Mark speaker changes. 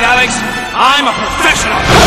Speaker 1: right, Alex. I'm a professional.